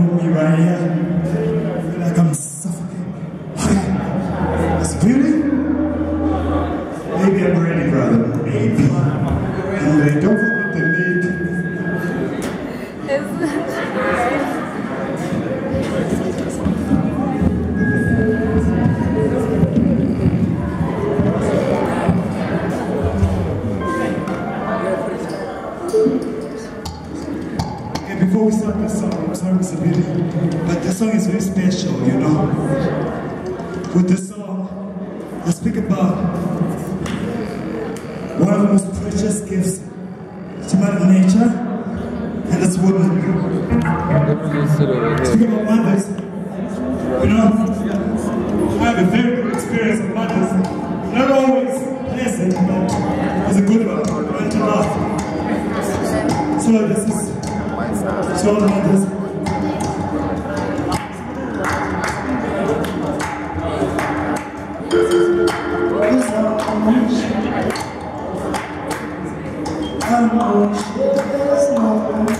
right here. Like I'm suffocating. Maybe I'm ready, brother. Maybe. Uh, don't forget the meat. I speak about one of the most precious gifts to Mother Nature, and that's women. Speak about mothers. You know, I have a very good experience with mothers. Not always pleasant, but it's a good one. Went to laugh. So this is to all the mothers. Okay,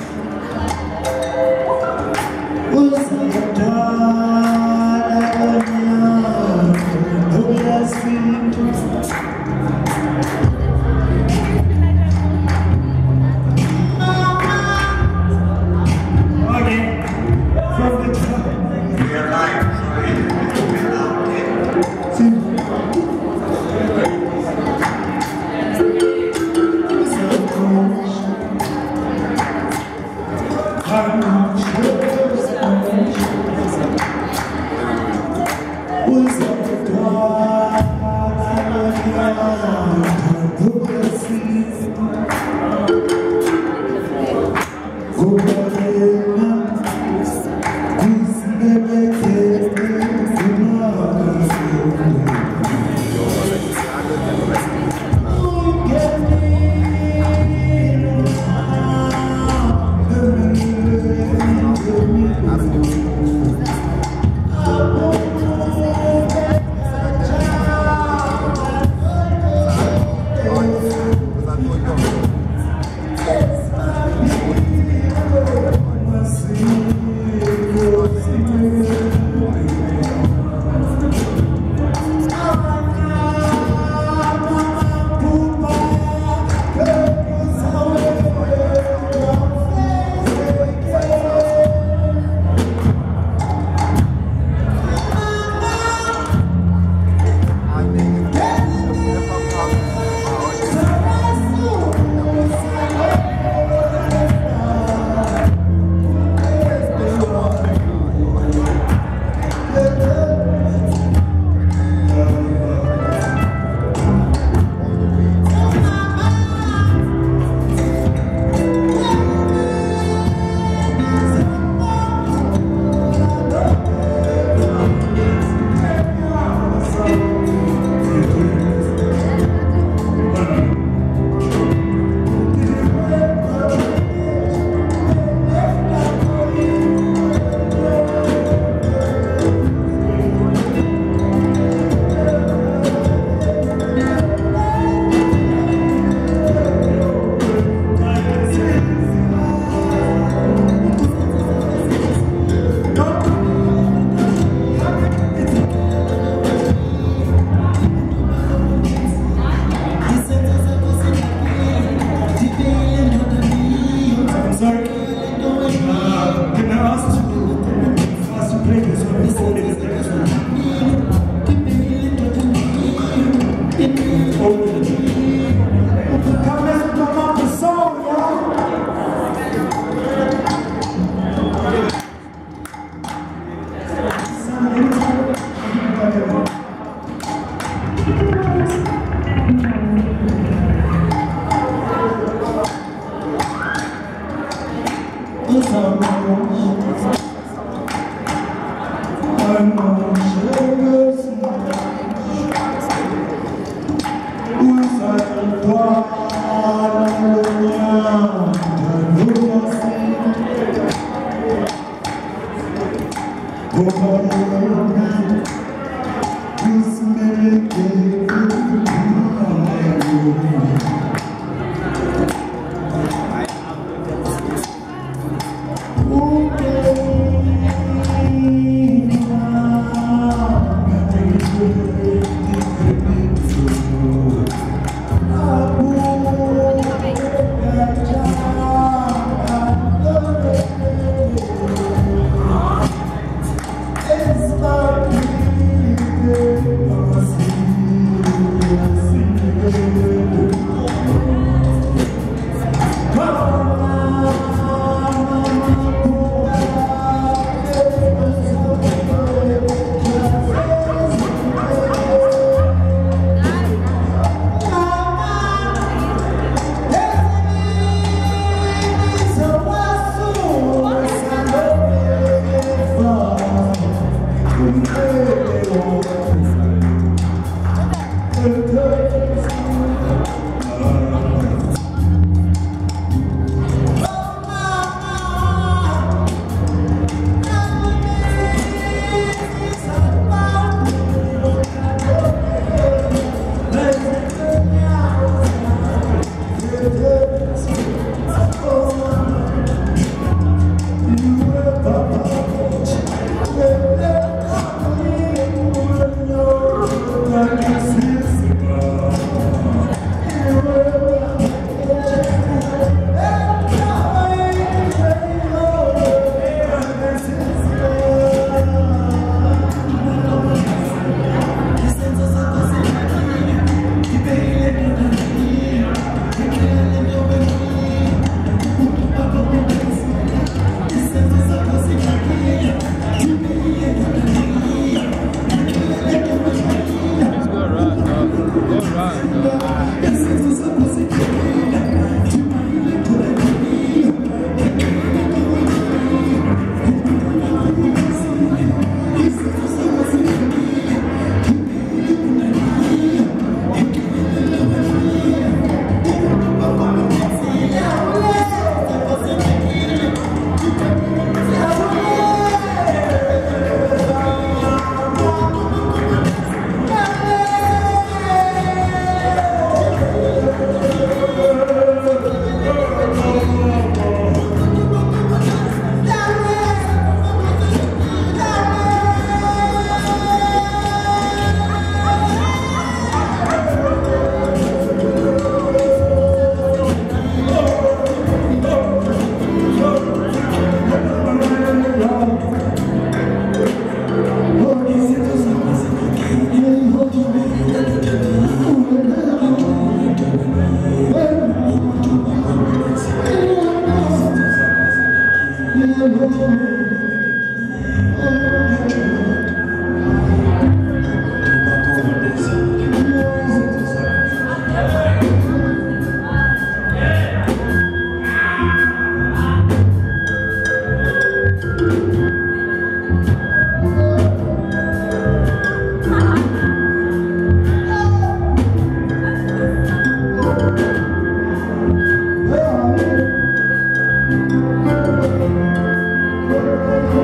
Lord.